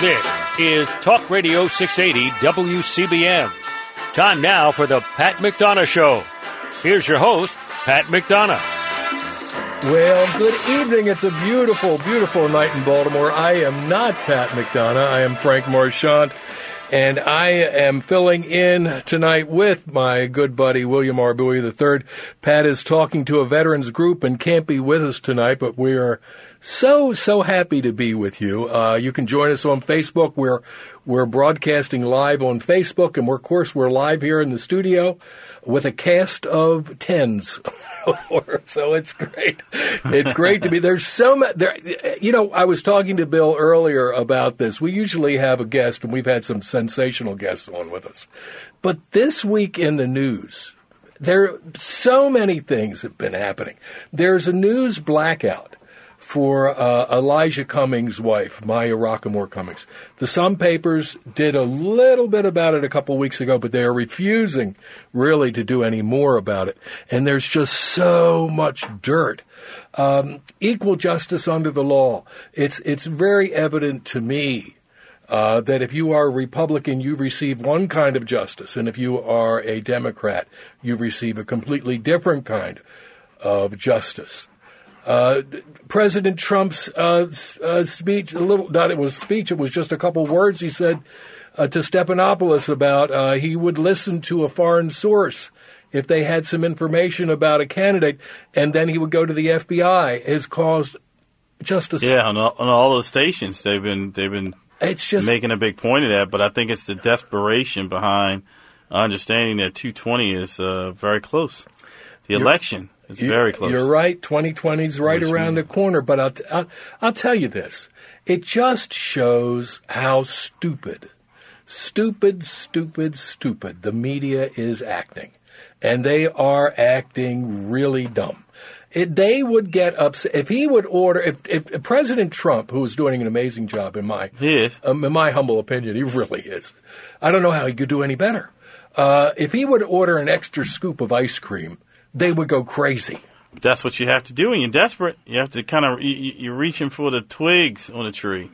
This is Talk Radio 680 WCBM. Time now for the Pat McDonough Show. Here's your host, Pat McDonough. Well, good evening. It's a beautiful, beautiful night in Baltimore. I am not Pat McDonough. I am Frank Marchant, and I am filling in tonight with my good buddy William R. Buie III. Pat is talking to a veterans group and can't be with us tonight, but we are so, so happy to be with you. Uh, you can join us on Facebook. We're, we're broadcasting live on Facebook, and we're, of course, we're live here in the studio with a cast of tens. so it's great. It's great to be there's so much there. You know, I was talking to Bill earlier about this. We usually have a guest, and we've had some sensational guests on with us. But this week in the news, there so many things have been happening. There's a news blackout for uh, Elijah Cummings' wife, Maya Rockeymoore Cummings. The Sun papers did a little bit about it a couple weeks ago, but they are refusing really to do any more about it. And there's just so much dirt. Um, equal justice under the law. It's it's very evident to me uh, that if you are a Republican, you receive one kind of justice, and if you are a Democrat, you receive a completely different kind of justice. Uh, President Trump's uh, uh, speech, a little, not it was speech, it was just a couple words he said uh, to Stephanopoulos about uh, he would listen to a foreign source if they had some information about a candidate, and then he would go to the FBI, has caused just a yeah on all, on all the stations they've been they've been it's just making a big point of that, but I think it's the desperation behind understanding that 220 is uh, very close. The election it's you, very close. You're right. 2020 is right around the corner. But I'll, t- I'll, I'll tell you this. It just shows how stupid, stupid, stupid, stupid the media is acting. And they are acting really dumb. It, they would get upset if he would order if, if President Trump, who is doing an amazing job in my um, in my humble opinion, he really is. I don't know how he could do any better. Uh, if he would order an extra scoop of ice cream they would go crazy. That's what you have to do when you're desperate. You have to kind of you, are reaching for the twigs on the tree,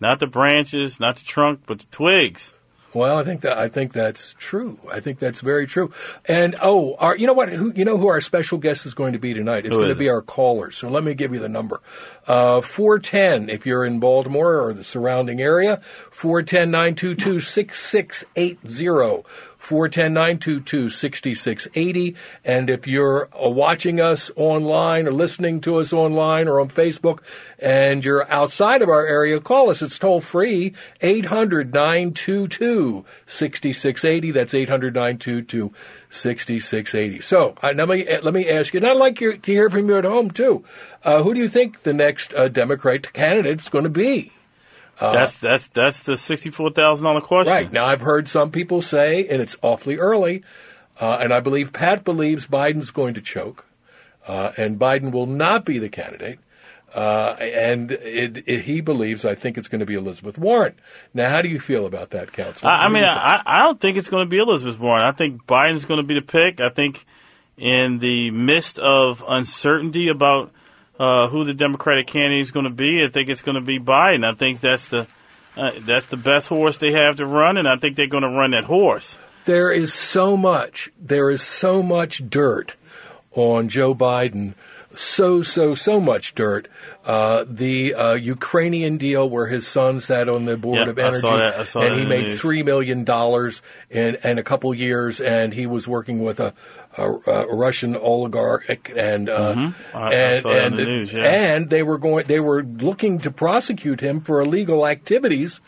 not the branches, not the trunk, but the twigs. Well, I think that I think that's true. I think that's very true. And oh, our, you know what? Who, you know who our special guest is going to be tonight? It's who going to be it? our caller. So let me give you the number: uh, four ten if you're in Baltimore or the surrounding area. Four ten nine two two six six eight zero. 410-922-6680. And if you're uh, watching us online or listening to us online or on Facebook and you're outside of our area, call us. It's toll free, 800-922-6680. That's 800-922-6680. So uh, let, me, uh, let me ask you, and I'd like you to hear from you at home too. Uh, who do you think the next uh, Democrat candidate is going to be? Uh, that's that's that's the sixty-four thousand dollar question. Right now, I've heard some people say, and it's awfully early, uh, and I believe Pat believes Biden's going to choke, uh, and Biden will not be the candidate. Uh, and it, it, he believes, I think it's going to be Elizabeth Warren. Now, how do you feel about that, Council? I, I mean, I, I don't think it's going to be Elizabeth Warren. I think Biden's going to be the pick. I think in the midst of uncertainty about uh, who the Democratic candidate is going to be. I think it's going to be Biden. I think that's the uh, that's the best horse they have to run, and I think they're going to run that horse. There is so much. There is so much dirt on Joe Biden. So so so much dirt. Uh, the uh, Ukrainian deal, where his son sat on the board yep, of energy, and he made three million dollars in in a couple years, and he was working with a a, a Russian oligarch, and uh, mm-hmm. I, and I and, the news, yeah. and they were going they were looking to prosecute him for illegal activities.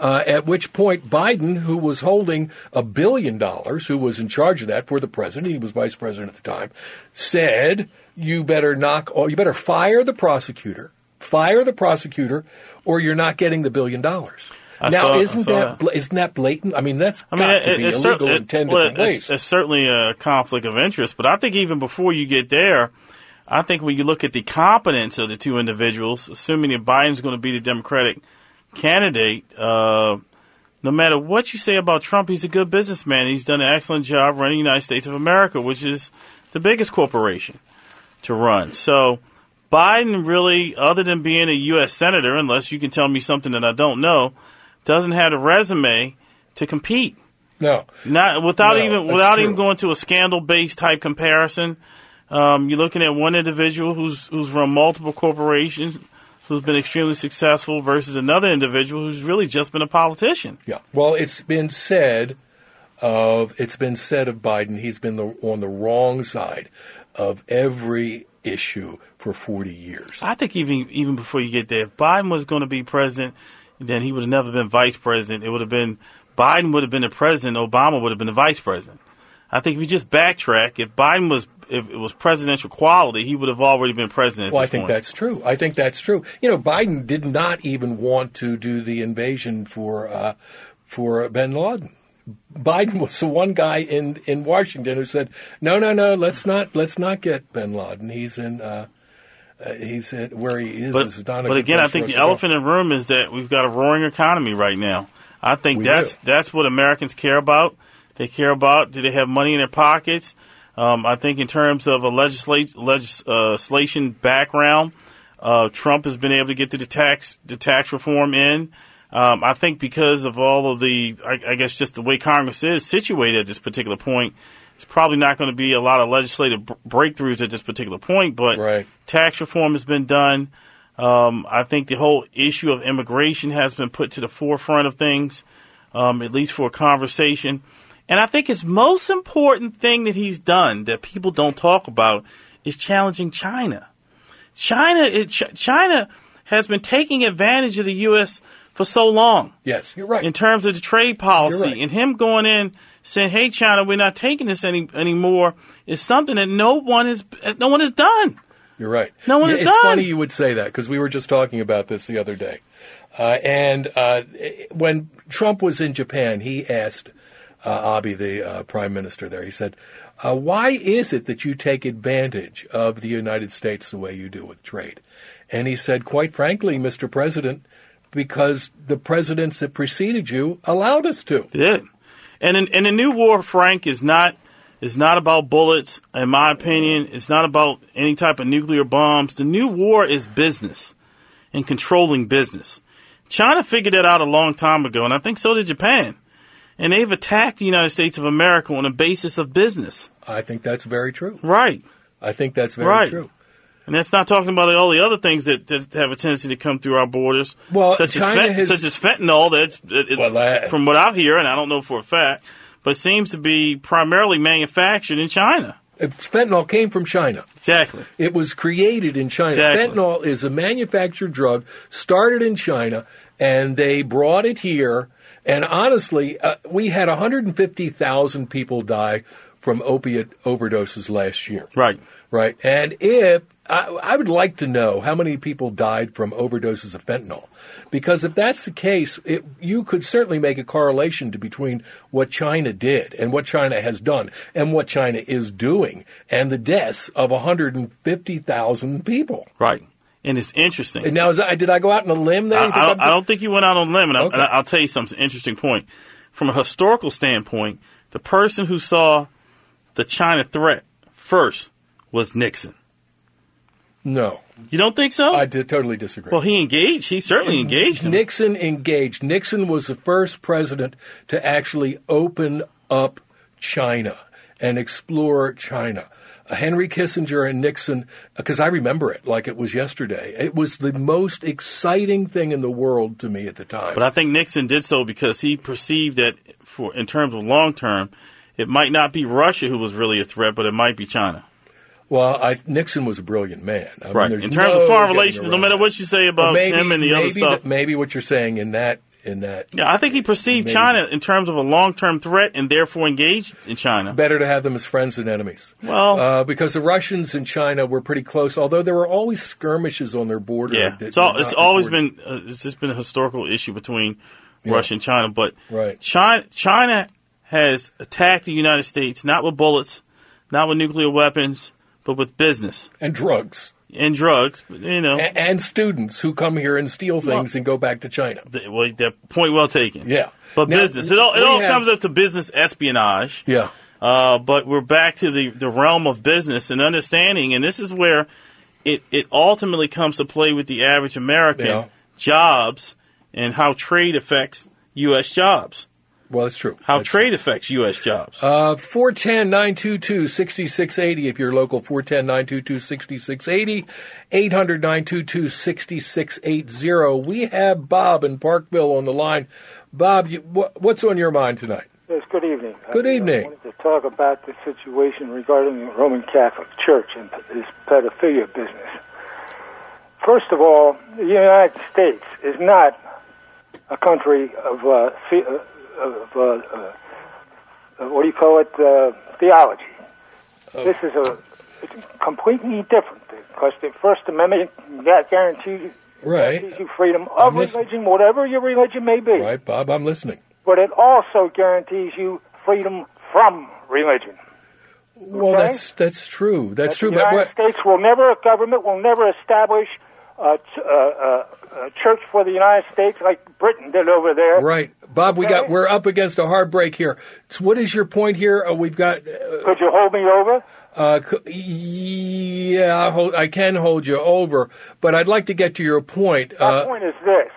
Uh, at which point Biden, who was holding a billion dollars, who was in charge of that for the president, he was vice president at the time, said, "You better knock, you better fire the prosecutor, fire the prosecutor, or you're not getting the billion dollars." I now, saw, isn't that, that. isn't that blatant? I mean, that's I mean, got it, to be it's illegal cer- in ten well, different ways. It's, it's certainly a conflict of interest, but I think even before you get there, I think when you look at the competence of the two individuals, assuming that Biden's going to be the Democratic candidate, uh, no matter what you say about Trump, he's a good businessman. He's done an excellent job running the United States of America, which is the biggest corporation. To run. So Biden really, other than being a U.S. senator, unless you can tell me something that I don't know, doesn't have a resume to compete. No, Not without No, even without true. even going to a scandal based type comparison. Um, you're looking at one individual who's who's run multiple corporations, who's been extremely successful, versus another individual who's really just been a politician. Yeah. Well, it's been said of it's been said of Biden he's been the, on the wrong side of every issue for 40 years. I think even even before you get there, if Biden was going to be president, then he would have never been vice president. It would have been Biden would have been the president. Obama would have been the vice president. I think if you just backtrack, if Biden was if it was presidential quality, he would have already been president. At Well, I think point. that's true. I think that's true. You know, Biden did not even want to do the invasion for uh, for Bin Laden. Biden was the one guy in, in Washington who said, "No, no, no, let's not let's not get Bin Laden. He's in uh, uh, he's in, where he is. But, is but again, I think the elephant in the room is that we've got a roaring economy right now. I think We that's do. that's what Americans care about. They care about do they have money in their pockets? Um, I think in terms of a legislate, legislation background, uh, Trump has been able to get the tax the tax reform in. Um, I think because of all of the, I, I guess, just the way Congress is situated at this particular point, it's probably not going to be a lot of legislative br- breakthroughs at this particular point. But Right. tax reform has been done. Um, I think the whole issue of immigration has been put to the forefront of things, um, at least for a conversation. And I think his most important thing that he's done that people don't talk about is challenging China. China, it, Ch- China has been taking advantage of the U.S. for so long yes, you're right. in terms of the trade policy, right. and him going in saying, "Hey, China, we're not taking this any anymore," is something that no one has no one has done. You're right. No one is it's done. funny you would say that because we were just talking about this the other day. Uh, and uh, when Trump was in Japan, he asked uh, Abe, the uh, prime minister there, he said, uh, Why is it that you take advantage of the United States the way you do with trade? And he said, Quite frankly, Mr. President, because the presidents that preceded you allowed us to. Yeah, and in, and the new war, Frank, is not is not about bullets. In my opinion, it's not about any type of nuclear bombs. The new war is business and controlling business. China figured that out a long time ago, and I think so did Japan. And they've attacked the United States of America on the basis of business. I think that's very true. Right. I think that's very Right. true. And that's not talking about all the other things that, that have a tendency to come through our borders, Well, such China as fent- has- such as fentanyl. That's it, it- Well, that- from what I hear, and I don't know for a fact, but seems to be primarily manufactured in China. Uh, Fentanyl came from China. Exactly. It was created in China. Exactly. Fentanyl is a manufactured drug, started in China, and they brought it here. And honestly, uh, we had 150,000 people die from opiate overdoses last year. Right. Right. And if I, I would like to know how many people died from overdoses of fentanyl, because if that's the case, it, you could certainly make a correlation to between what China did and what China has done and what China is doing and the deaths of 150,000 people. Right. And it's interesting. And now, is did I go out on a limb there? I, I, don't, I don't think you went out on a limb, and, I, Okay. and I'll tell you something interesting point. From a historical standpoint, the person who saw the China threat first was Nixon. No, You don't think so? I did totally disagree. well, he engaged. He certainly engaged him. Nixon engaged. Nixon was the first president to actually open up China and explore China. Uh, Henry Kissinger and Nixon, because I remember it like it was yesterday. It was the most exciting thing in the world to me at the time. But I think Nixon did so because he perceived that, for in terms of long term, it might not be Russia who was really a threat, but it might be China. Well, I, Nixon was a brilliant man. I Right. there's In terms no of foreign relations, no matter what you say about maybe, him and the other maybe stuff. that- maybe what you're saying in that in that yeah, I think he perceived Maybe. China in terms of a long term threat and therefore engaged in China. better to have them as friends than enemies. Well- uh, because the Russians and China were pretty close, although there were always skirmishes on their border. Yeah, it's all, it's always been uh, it's just been a historical issue between Russia and China. But Right. China China has attacked the United States not with bullets, not with nuclear weapons, but with business and drugs and drugs. You know, and, and students who come here and steal things and go back to China. th- well, that point well taken. Yeah, But Now, business. It all it all have- comes up to business espionage. Yeah, Uh, but we're back to the, the realm of business and understanding, and this is where it, it ultimately comes to play with the average American Yeah. jobs and how trade affects U.S. jobs. Well, it's true. How That's trade affects U.S. jobs. Uh, 410 922 6680 if you're local. 410 922 6680. 800 922 6680. We have Bob in Parkville on the line. Bob, you, what, what's on your mind tonight? Yes, good evening. Good I, evening. wanted to talk about the situation regarding the Roman Catholic Church and this pedophilia business. First of all, the United States is not a country of, uh, uh, of uh, uh, uh, what do you call it, uh, theology. This is a it's completely different because the First Amendment that guarantees, Right. guarantees you freedom of religion, whatever your religion may be Right, Bob, I'm listening. but it also guarantees you freedom from religion. Well, Okay. that's that's true. That's That true. The But United what, States will never, government will never establish a, t- uh, church for the United States like Britain did over there. right, Bob, we got we're up against a hard break here. So what is your point here? Uh, we've got uh, Could you hold me over? Uh, yeah, I, hold, I can hold you over, but I'd like to get to your point. My Uh, point is this: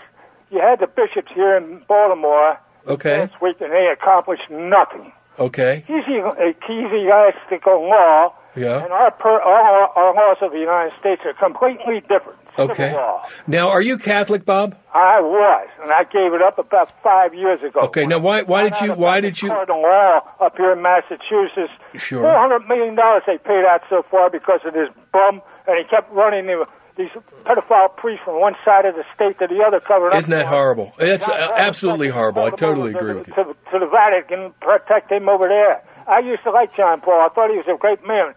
you had the bishops here in Baltimore okay, last week, and they accomplished nothing. okay, Easy, ecclesiastical law yeah, and our, per, our our laws of the United States are completely different. Okay. law. Now, are you Catholic, Bob? I was, and I gave it up about five years ago. Okay. Now, why why did you why did you? Cardinal Law up here in Massachusetts. Sure. Four hundred million dollars they paid out so far because of this bum, and he kept running the, these pedophile priests from one side of the state to the other, covering up. Isn't that horrible? It's uh, absolutely horrible. I totally agree to, with you. To, to the Vatican, protect him over there. I used to like John Paul. I thought he was a great man.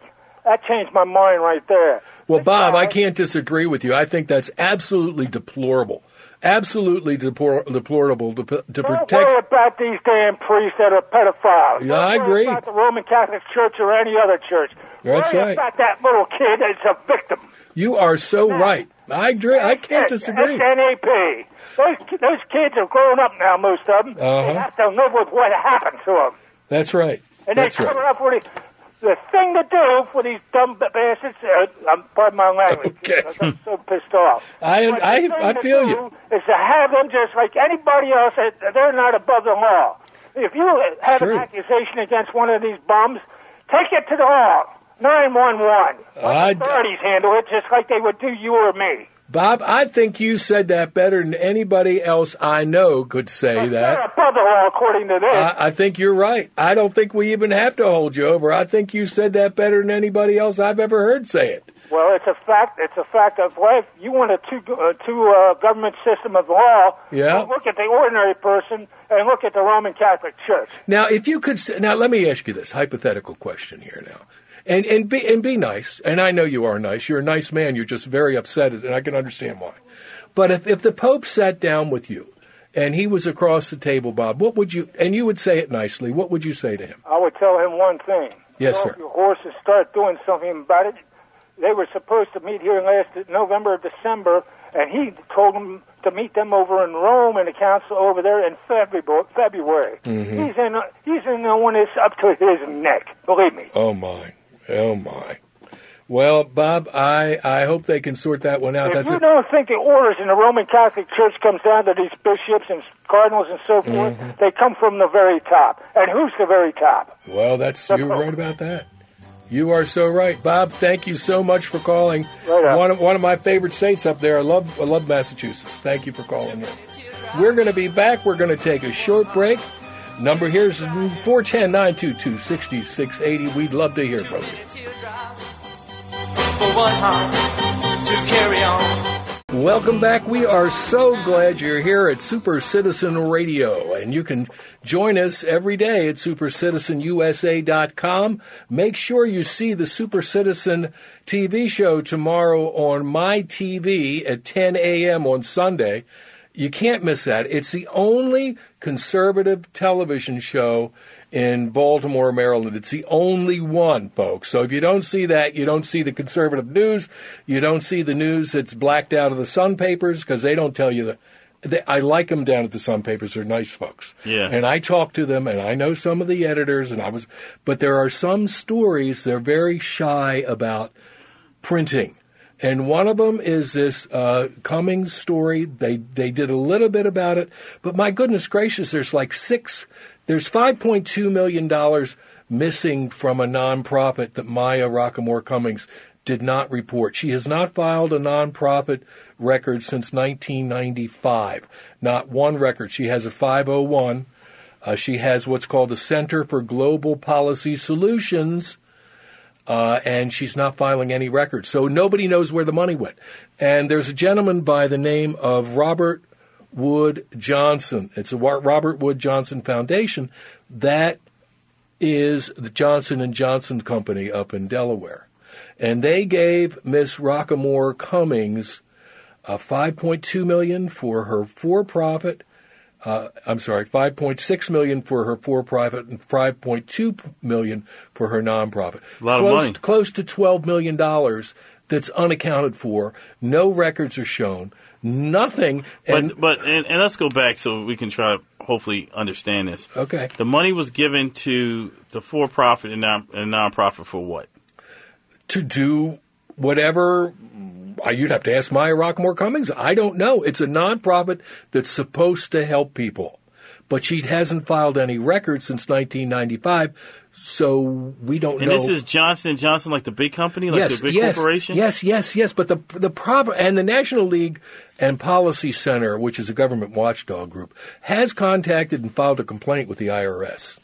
That changed my mind right there. Well, This Bob, guy- I can't disagree with you. I think that's absolutely deplorable. Absolutely deplor- deplorable to, to Don't protect. worry about these damn priests that are pedophiles. Yeah, I Don't agree. About the Roman Catholic Church or any other church. That's worry right. About that little kid that's a victim. You are so right. I agree. I can't It's disagree. NAP. Those those kids are grown up now. Most of them. Uh-huh. They have to live with what happened to them, That's right. and That's they cover right. up with it. The thing to do for these dumb bastards, uh, um, pardon my language, Okay. I'm so pissed off. I But the I, thing I to feel you. Is to have them just like anybody else. They're not above the law. If you have an accusation against one of these bums, take it to the law. 911. I- Authorities handle it just like they would do you or me. Bob, I think you said that better than anybody else I know could say that. above the law according to this. I, I think you're right. I don't think we even have to hold you over. I think you said that better than anybody else I've ever heard say it. Well, it's a fact. It's a fact of life. You want a two uh, two uh, government system of law? Yeah. look at the ordinary person and look at the Roman Catholic Church. Now, if you could, now let me ask you this hypothetical question here now, and and be and be nice. And I know you are nice. You're a nice man. You're just very upset, and I can understand why. But if if the Pope sat down with you, and he was across the table, Bob, what would you? And you would say it nicely. What would you say to him? I would tell him one thing. Yes, sir. your horses start doing something about it. They were supposed to meet here last November or December, and he told them to meet them over in Rome in the council over there in February. February. Mm-hmm. He's in. He's in the one that's up to his neck. Believe me. Oh my, oh my. Well, Bob, I I hope they can sort that one out. If That's you it. don't think the orders in the Roman Catholic Church comes down to these bishops and cardinals and so forth, Mm-hmm. they come from the very top. And who's the very top? Well, that's you're right about that. You are so right, Bob. Thank you so much for calling. Right one of one of my favorite states up there. I love I love Massachusetts. Thank you for calling in. We're going to be back. We're going to take a short break. Number here's 410-922-6680. We'd love to hear from you. Welcome back. We are so glad you're here at Super Citizen Radio, and you can join us every day at supercitizenusa.com. Make sure you see the Super Citizen TV show tomorrow on my TV at 10 a.m. on Sunday. You can't miss that. It's the only conservative television show in Baltimore, Maryland. It's the only one, folks. So if you don't see that, you don't see the conservative news. You don't see the news that's blacked out of the Sun papers because they don't tell you the they, I like them down at the Sun Papers. They're nice folks. Yeah. And I talk to them, and I know some of the editors, and I was, but there are some stories they're very shy about printing. And one of them is this uh, Cummings story. They they did a little bit about it, but my goodness gracious, there's like six, there's 5.2 million dollars missing from a nonprofit that Maya Rockeymoore Cummings did not report. She has not filed a nonprofit record since 1995. Not one record. She has a 501. Uh, she has what's called the Center for Global Policy Solutions, uh, and she's not filing any records. So nobody knows where the money went. And there's a gentleman by the name of Robert Wood Johnson. It's a Robert Wood Johnson Foundation that is the Johnson and Johnson company up in Delaware. And they gave Miss Rockeymoore Cummings a 5.2 million for her for-profit. Uh, I'm sorry, 5.6 million for her for-profit and 5.2 million for her nonprofit. A lot close, of money. Close to 12 million dollars that's unaccounted for. No records are shown. Nothing. And, but but and, and let's go back so we can try to hopefully understand this. okay. The money was given to the for-profit and, non, and nonprofit for what? to do whatever. You'd have to ask Maya Rockeymoore Cummings. I don't know. It's a nonprofit that's supposed to help people, but she hasn't filed any records since 1995, so we don't know. And know. this is Johnson and Johnson, like the big company, like yes, the big yes, corporation. yes, yes, yes. But the the prob- and the National Legal and Policy Center, which is a government watchdog group, has contacted and filed a complaint with the IRS.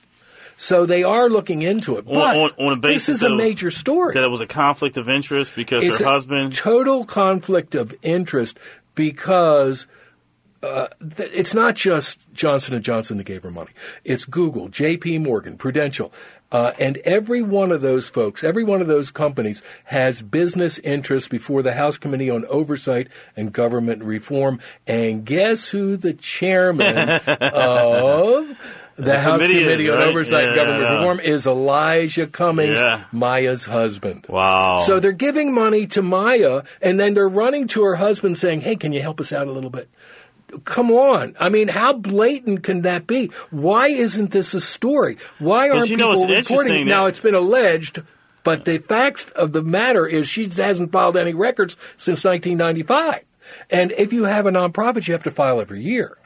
So they are looking into it. On- But on- on a basis this is a of- major story. That it was a conflict of interest because it's her a husband. total conflict of interest because uh, th- it's not just Johnson and Johnson that gave her money. It's Google, J.P. Morgan, Prudential, uh, and every one of those folks, every one of those companies has business interests before the House Committee on Oversight and Government Reform. And guess who the chairman of the, House committee is, Committee on right? Oversight Yeah, Government yeah. Reform is Elijah Cummings, Yeah. Maya's husband. Wow. So they're giving money to Maya, and then they're running to her husband saying, "Hey, can you help us out a little bit?" Come on! I mean, how blatant can that be? Why isn't this a story? Why aren't you people reporting it? Now it's been alleged, but the facts of the matter is she hasn't filed any records since 1995. And if you have a nonprofit, you have to file every year.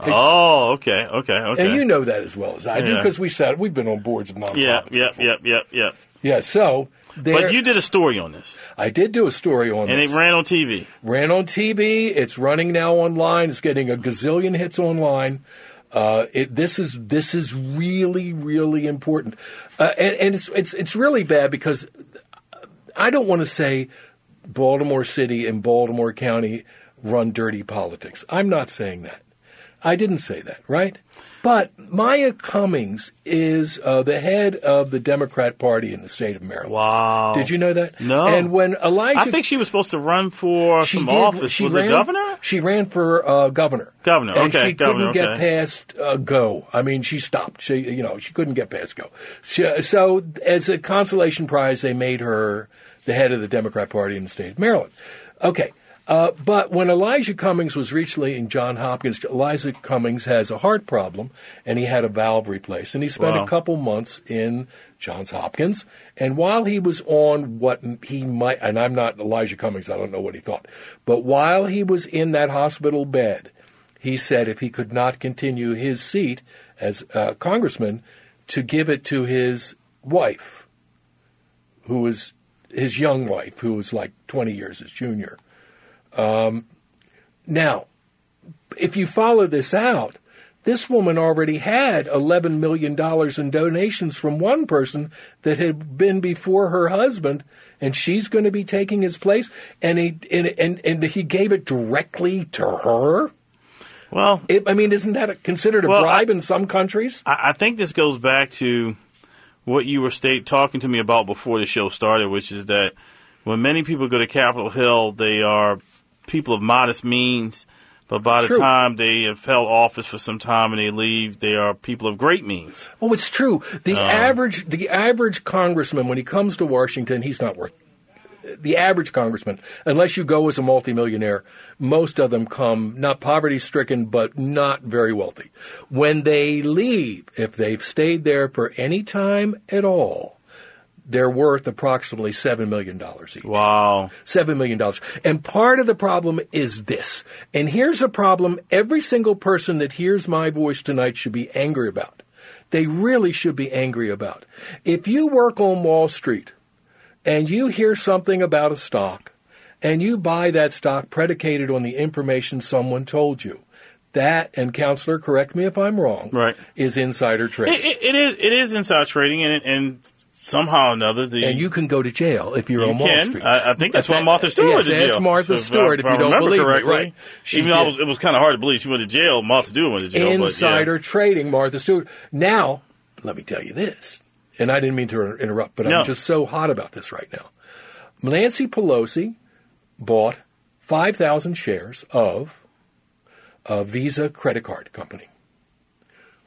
Oh, okay, okay, okay. And you know that as well as I do Yeah. because we said we've been on boards of nonprofits. yeah, yeah, before. yeah, yeah, yeah. yeah. So, there, But you did a story on this, I did do a story on this. and this. it ran on TV. ran on TV. It's running now online. It's getting a gazillion hits online. Uh, it, this is this is really really important, uh, and, and it's it's it's really bad because I don't want to say Baltimore City and Baltimore County run dirty politics. I'm not saying that. I didn't say that, right? But Maya Cummings is uh, the head of the Democrat Party in the state of Maryland. Wow. Did you know that? No. And when Elijah I think she was supposed to run for she some did. office. She was ran, governor? She ran for uh, governor. Governor, and okay, she governor, couldn't get past uh, go. I mean, she stopped. She, you know, she couldn't get past go. She, so, as a consolation prize, they made her the head of the Democrat Party in the state of Maryland. Okay. Uh, but when Elijah Cummings was recently in John Hopkins, Elijah Cummings has a heart problem, and he had a valve replaced, and he spent Wow. a couple months in Johns Hopkins. And while he was on what he might, and I'm not Elijah Cummings, I don't know what he thought, but while he was in that hospital bed, he said if he could not continue his seat as uh, congressman, to give it to his wife, who was his young wife, who was like 20 years his junior. Um, now, if you follow this out, this woman already had $11 million in donations from one person that had been before her husband, and she's going to be taking his place, and he, and, and, and he gave it directly to her? Well, It, I mean, isn't that considered a Well, bribe in some countries? I, I think this goes back to what you were state talking to me about before the show started, which is that when many people go to Capitol Hill, they are people of modest means, but by the True. time they have held office for some time and they leave, they are people of great means. Oh, it's true. The Um, average the average congressman when he comes to Washington, he's not worth the average congressman, unless you go as a multimillionaire, most of them come not poverty stricken, but not very wealthy. When they leave, if they've stayed there for any time at all, they're worth approximately $7 million each. Wow. $7 million. And part of the problem is this. And here's a problem every single person that hears my voice tonight should be angry about. They really should be angry about. If you work on Wall Street and you hear something about a stock and you buy that stock predicated on the information someone told you, that, and counselor, correct me if I'm wrong, Right. is insider trading. It, it, it is it is inside trading, and and somehow or another the and you can go to jail if you're You on Wall. Street. I, I think that's why Martha Stewart yes, went to jail. Martha If Stewart, if, I you don't believe correctly. right? She Even though was, it was kind of hard to believe she went to jail. Martha Stewart went to jail. insider But, trading, Martha Stewart. Now, let me tell you this, and I didn't mean to interrupt, but No. I'm just so hot about this right now. Nancy Pelosi bought 5,000 shares of a Visa credit card company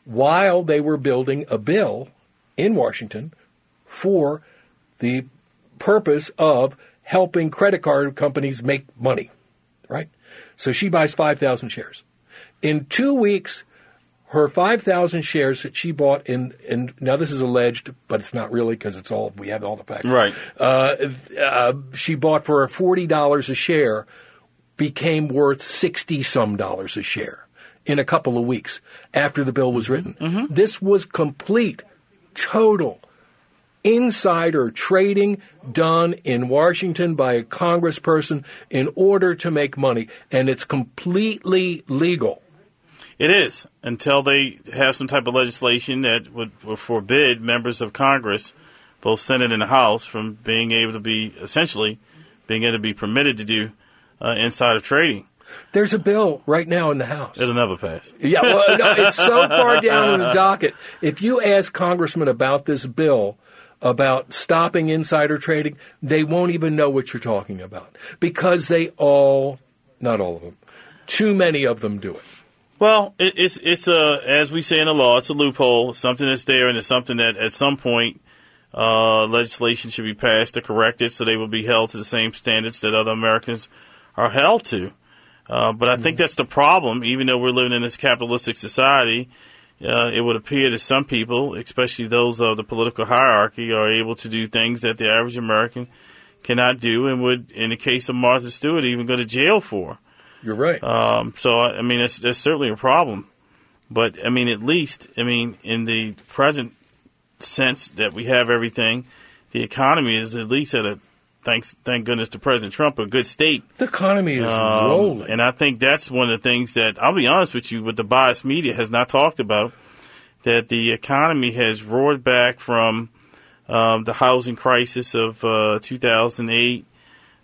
while they were building a bill in Washington for the purpose of helping credit card companies make money, right? So she buys 5,000 shares. In two weeks, her 5,000 shares that she bought in, in, now this is alleged, but it's not really because it's all, we have all the facts. Right. Uh, uh, she bought for $40 a share, became worth 60 some dollars a share in a couple of weeks after the bill was written. This was complete, total insider trading done in Washington by a congressperson in order to make money, and it's completely legal. It is until they have some type of legislation that would, would forbid members of Congress, both Senate and the House, from being able to be essentially being able to be permitted to do uh, insider trading. There's a bill right now in the House. It'll never pass. Yeah, well, no, it's so far down on the docket. If you ask congressmen about this bill, about stopping insider trading, they won't even know what you're talking about because they all, not all of them, too many of them do it. Well, it, it's it's a as we say in the law, it's a loophole. It's something that's there, and it's something that at some point uh, legislation should be passed to correct it, so they will be held to the same standards that other Americans are held to. Uh, but I think that's the problem. Even though we're living in this capitalistic society, uh, it would appear that some people, especially those of the political hierarchy, are able to do things that the average American cannot do, and would, in the case of Martha Stewart, even go to jail for. You're right. Um, so I I mean, it's, it's certainly a problem. But I mean, at least I mean, in the present sense that we have everything, the economy is at least at a thanks thank goodness to President Trump a good state. the economy is Um, rolling. and I think that's one of the things that I'll be honest with you, what the biased media has not talked about. That the economy has roared back from um, the housing crisis of uh, 2008.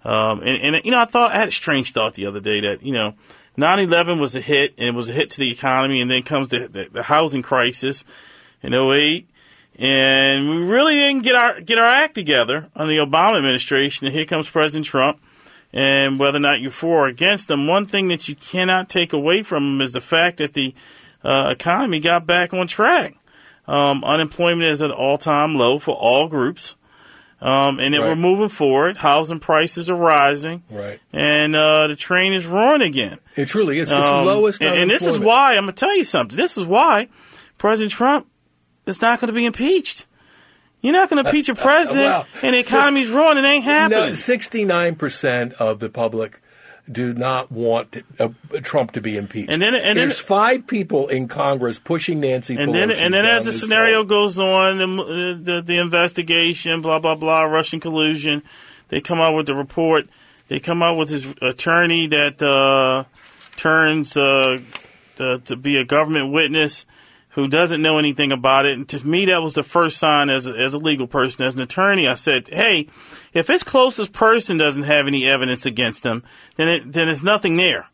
Um, and, and, you know, I thought, I had a strange thought the other day that, you know, 9-11 was a hit and it was a hit to the economy and then comes the, the, the housing crisis in 08. And we really didn't get our, get our act together on the Obama administration. And here comes President Trump. And whether or not you're for or against him, one thing that you cannot take away from him is the fact that the uh, economy got back on track. Um, unemployment is at all-time low for all groups. Um, and then Right. we're moving forward. Housing prices are rising. Right. And, uh, the train is roaring again. It truly is. It's the Um, lowest and, and this is why, I'm going to tell you something. This is why President Trump is not going to be impeached. You're not going to impeach a president well, and the economy's ruined. It ain't happening. No, sixty-nine percent of the public do not want uh, Trump to be impeached. And then- and then- there's five people in Congress pushing Nancy and Pelosi. then, and then as the scenario hole. goes on, the, the the investigation, blah blah blah, Russian collusion, they come out with the report. They come out with his attorney that uh, turns uh, to, to be a government witness who doesn't know anything about it. And to me, that was the first sign as a, as a legal person, as an attorney. I said, hey, if his closest person doesn't have any evidence against him, then it, then there's nothing there.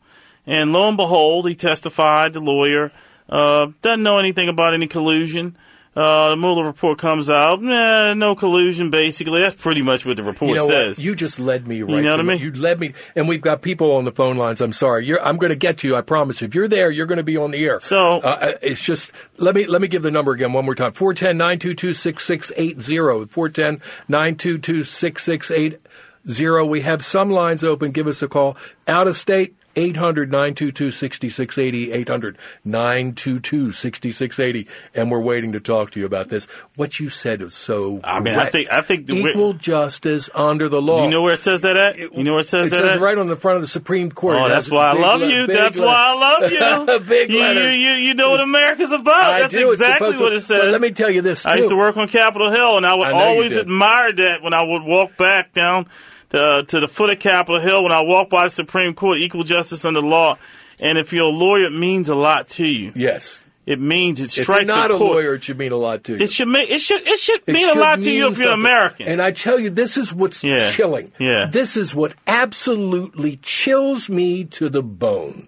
And lo and behold, he testified. The lawyer uh, doesn't know anything about any collusion. Uh, the Mueller report comes out. Nah, no collusion. Basically, that's pretty much what the report You know says. what? You just led me right. You know what I mean? You led me, and we've got people on the phone lines. I'm sorry. You're, I'm going to get to you. I promise. If you're there, you're going to be on the air. So- uh, it's just let me let me give the number again one more time. 410-922-6680. 410-922-6680. We have some lines open. Give us a call. Out of state, 800 922 6680, 800 922 6680. And we're waiting to talk to you about this. What you said is so. I mean, I think I think the Equal justice under the law. You know where it says that at? You know where it says it that It says at? right on the front of the Supreme Court. Oh, that's why I love you. That's letter. why I love you. big you, letter. You, you, you know what America's about. I That's do. Exactly what it says. But let me tell you this, I used to work on Capitol Hill, and I would I always admire that when I would walk back down to, to the foot of Capitol Hill, when I walk by the Supreme Court, equal justice under law. And if you're a lawyer, it means a lot to you. Yes. It means it strikes. If you're not a lawyer, it should mean a lot to you. It should make it should it should It mean a should lot to you mean if you're. American. And I tell you, this is what's Yeah. chilling. Yeah. This is what absolutely chills me to the bone.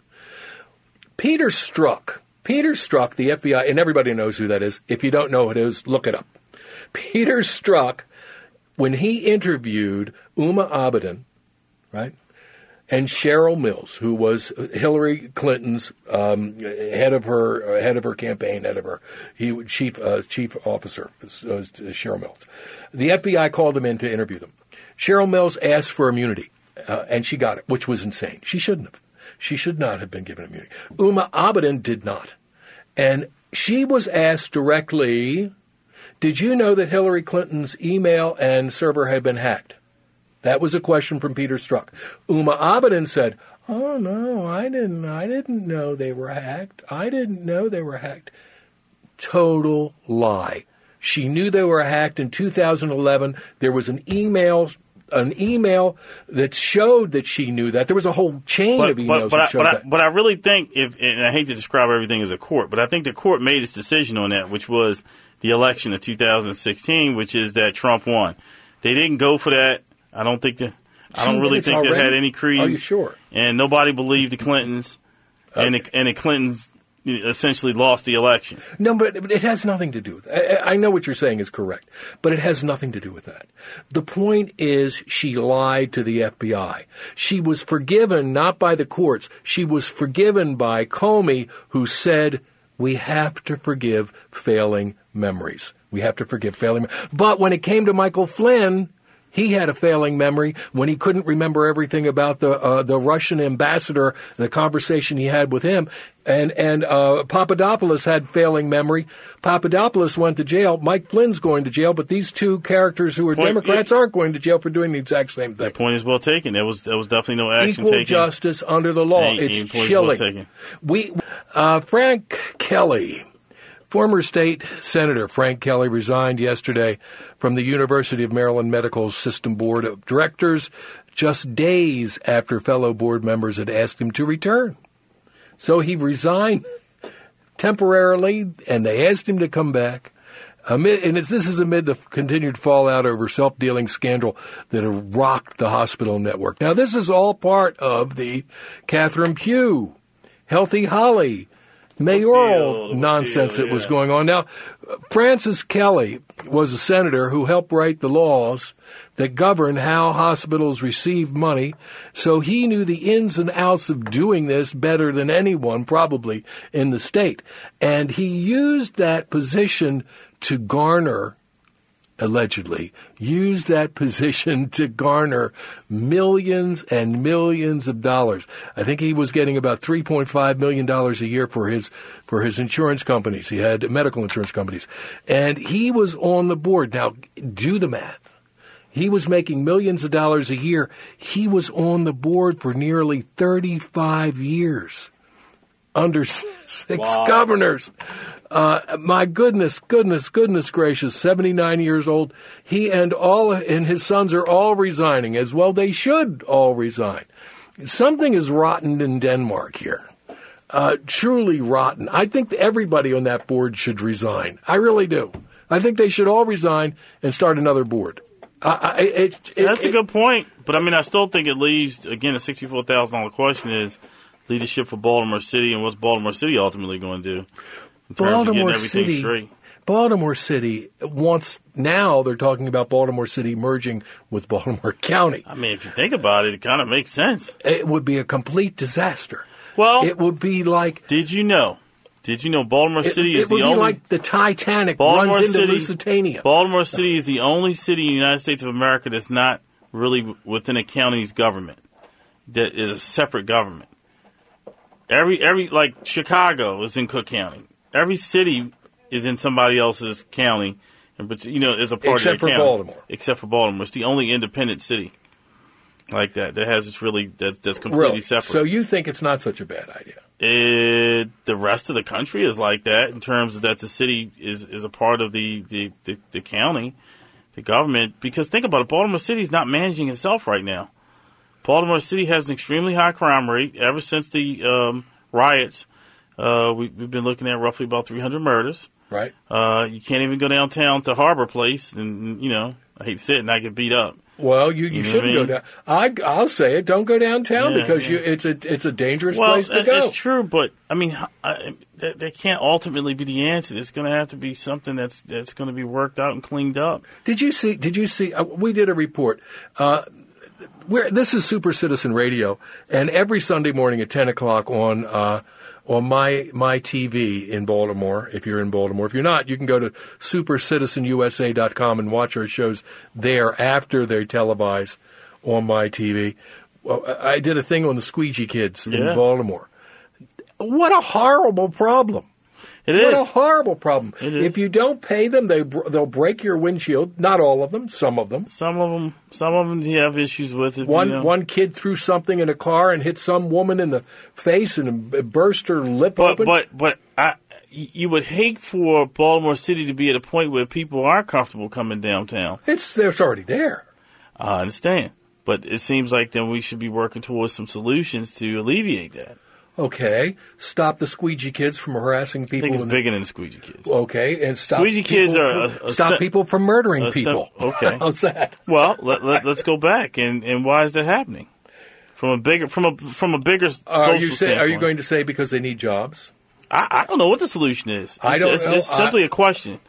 Peter Strzok, Peter Strzok, the FBI, and everybody knows who that is. If you don't know who it is, look it up. Peter Strzok, when he interviewed Huma Abedin, right, and Cheryl Mills, who was Hillary Clinton's um, head of her head of her campaign, head of her he chief uh, chief officer, was, was Cheryl Mills. The FBI called them in to interview them. Cheryl Mills asked for immunity, uh, and she got it, which was insane. She shouldn't have. She should not have been given immunity. Huma Abedin did not, and she was asked directly. Did you know that Hillary Clinton's email and server had been hacked? That was a question from Peter Strzok. Huma Abedin said, "Oh no, I didn't. I didn't know they were hacked. I didn't know they were hacked." Total lie. She knew they were hacked in 2011. There was an email, an email that showed that she knew that. There was a whole chain but, of emails but, but, that I, showed but, I, that. but I really think if and I hate to describe everything as a court, but I think the court made its decision on that, which was the election of 2016, which is that Trump won. They didn't go for that. I don't think that. I don't really think that had any credence. Are you sure? And nobody believed the Clintons, uh, and the, and the Clintons essentially lost the election. No, but but it has nothing to do with that. I, I know what you're saying is correct, but it has nothing to do with that. The point is she lied to the FBI. She was forgiven not by the courts. She was forgiven by Comey, who said, we have to forgive failing memories. We have to forgive failing. But when it came to Michael Flynn, he had a failing memory when he couldn't remember everything about the uh, the Russian ambassador, and the conversation he had with him, and and uh, Papadopoulos had failing memory. Papadopoulos went to jail. Mike Flynn's going to jail, but these two characters who are Point- Democrats aren't going to jail for doing the exact same thing. The point is well taken. There was there was definitely no action Equal taken. justice under the law. Ain't- it's well chilling. taken. We uh, Frank Kelly. Former state senator Frank Kelly resigned yesterday from the University of Maryland Medical System Board of Directors just days after fellow board members had asked him to return. So he resigned temporarily, and they asked him to come back. Amid, and it's, this is amid the continued fallout over self-dealing scandal that have rocked the hospital network. Now, this is all part of the Catherine Pugh, Healthy Holly, mayoral nonsense that was going on. Now, Francis Kelly was a senator who helped write the laws that govern how hospitals receive money, so he knew the ins and outs of doing this better than anyone probably in the state. And he used that position to garner allegedly used that position to garner millions and millions of dollars. I think he was getting about 3.5 million dollars a year for his for his insurance companies. He had medical insurance companies. And he was on the board. Now, do the math. He was making millions of dollars a year. He was on the board for nearly 35 years under six Wow. governors. Uh, my goodness, goodness, goodness gracious, 79 years old. He and all, and his sons are all resigning as well. They should all resign. Something is rotten in Denmark here. Uh, truly rotten. I think everybody on that board should resign. I really do. I think they should all resign and start another board. I, I, it, it, That's a good point, but I mean, I still think it leaves again. A sixty-four thousand dollar question is leadership for Baltimore City, and what's Baltimore City ultimately going to do in terms of Baltimore City. straight? Baltimore City wants now they're talking about Baltimore City merging with Baltimore County. I mean, if you think about it, it kind of makes sense. It would be a complete disaster. Well, It would be like did you know? Did you know Baltimore it, City it is would the be only like the Titanic Baltimore runs into City- Lusitania. Baltimore City is the only city in the United States of America that's not really within a county's government that is a separate government. Every every like Chicago is in Cook County. Every city is in somebody else's county, and but you know is a part Except of for county. Baltimore. Except for Baltimore, it's the only independent city like that that has its really that, that's completely Really? separate. So you think it's not such a bad idea? It, the rest of the country is like that in terms of that the city is, is a part of the, the, the, the county, the government. Because think about it, Baltimore City is not managing itself right now. Baltimore City has an extremely high crime rate ever since the um, riots. Uh, we, we've been looking at roughly about 300 murders. Right? Uh, you can't even go downtown to Harborplace, and you know I hate to say it, and I get beat up. Well, you, you, You know shouldn't I go down. I, I'll say it. Don't go downtown Yeah, because yeah. you it's a it's a dangerous Well, place to that- go. it's true, but I mean, I, that, that can't ultimately be the answer. It's going to have to be something that's that's going to be worked out and cleaned up. Did you see? Did you see? Uh, we did a report. Uh, where this is Super Citizen Radio, and every Sunday morning at ten o'clock on on my my TV in Baltimore. If you're in Baltimore, if you're not, you can go to supercitizenusa.com and watch our shows there after they're televised on my TV. Well, I I did a thing on the squeegee kids Yeah. in Baltimore. What a horrible problem! It What a horrible problem. Is. If you don't pay them, they they'll break your windshield. Not all of them, some of them. Some of them, some of them, you have issues with it. One you know. one kid threw something in a car and hit some woman in the face and burst her lip but open. but but I, you would hate for Baltimore City to be at a point where people are comfortable coming downtown. it's it's already there. I understand, but it seems like then we should be working towards some solutions to alleviate that. Okay, stop the squeegee kids from harassing people. I think it's bigger than squeegee kids. Okay, and stop Squeegee kids are from, a- a stop people from murdering people. okay. how's that? Well, let, let, us go back and, and why is that happening? From a bigger from a from a bigger Are you say? Are you going to say because they need jobs? I, I don't know what the solution is. It's, I don't it's, know. It's simply a question.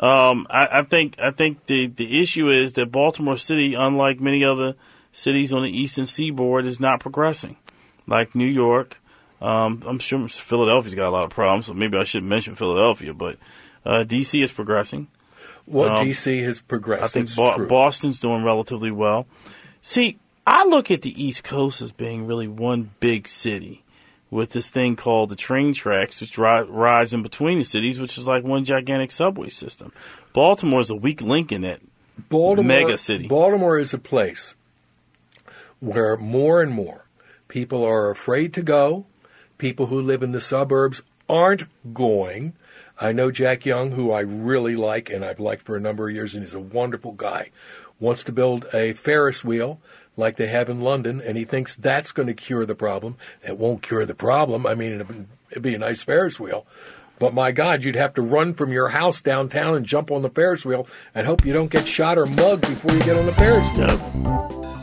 Um, I, I think I think the the issue is that Baltimore City, unlike many other cities on the eastern seaboard, is not progressing. Like New York, um, I'm sure Philadelphia's got a lot of problems. So maybe I shouldn't mention Philadelphia, but uh, DC is progressing. What Um, DC has progressed. I think It's Bo- true. Boston's doing relatively well. See, I look at the East Coast as being really one big city with this thing called the train tracks, which ri- rise in between the cities, which is like one gigantic subway system. Baltimore is a weak link in that. Baltimore, mega city. Baltimore is a place where more and more people are afraid to go. People who live in the suburbs aren't going. I know Jack Young, who I really like and I've liked for a number of years, and he's a wonderful guy, wants to build a Ferris wheel like they have in London, and he thinks that's going to cure the problem. It won't cure the problem. I mean, it'd, be a nice Ferris wheel. But my God, you'd have to run from your house downtown and jump on the Ferris wheel and hope you don't get shot or mugged before you get on the Ferris wheel. Uh,